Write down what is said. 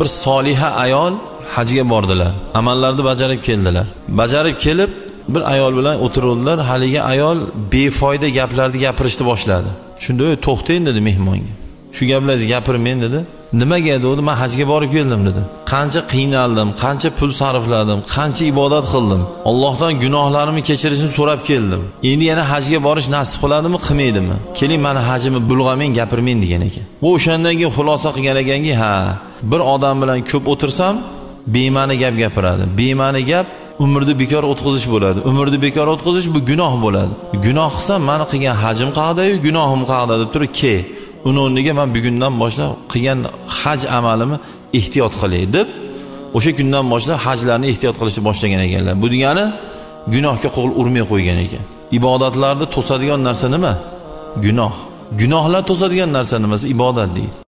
bir soliha ayol hajga bordilar. Amallarni bajarib keldilar. Bajarib kelib bir ayol bilan o'tiruvdilar haligi ayol befoyda gaplarni gapirishni boshladi. Shunda to'xtang dedi mehmonga. Shu gaplarni gapirmang dedi. Nimaga? dedi. Man hajga borib keldim dedi. Qancha qiynaldim qancha pul sarfladim qancha ibodat qildim. Allohdan gunohlarimni kechirishini so'rab keldim. Endi yana hajga borish nasib qiladimi qilmaydimi? Keling mani hajimni bulg'amang gapirmang degan ekan. U o'shandan keyin xulosa qilgan ekanki ha bir odam bilan ko'p o'tirsam bema'ni gap gapiradi. Bema'ni gap umrni bekor o'tkazish bo'ladi. Umrni bekor o'tkazish bu gunoh bo'ladi. Gunoh qilsa mani qilgan hajim qayerdayu gunohim qayerda deb turib ke uni o'rniga man bugundan boshlab qilgan haj amalimni ehtiyot qilay deb o'sha kundan boshlab hajlarni ehtiyot qilishni boshlagan ekanlar. Bu degani gunohga qo'l urmay qo'ygan ekan. Ibodatlarni to'sadigan narsa nima? Gunoh. Gunohlar to'sadigan narsa nimasi? Ibodat deydi.